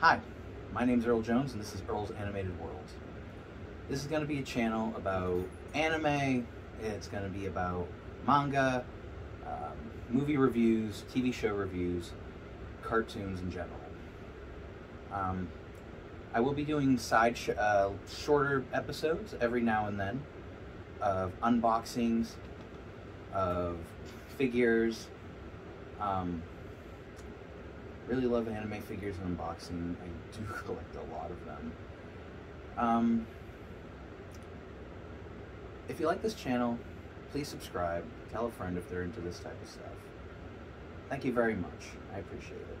Hi, my name is Earl Jones, and this is Earl's Animated World. This is going to be a channel about anime, it's going to be about manga, um, movie reviews, TV show reviews, cartoons in general. Um, I will be doing side sh- uh, shorter episodes every now and then of unboxings, of figures. Um, really love anime figures and unboxing. I do collect a lot of them. Um, if you like this channel, please subscribe. Tell a friend if they're into this type of stuff. Thank you very much. I appreciate it.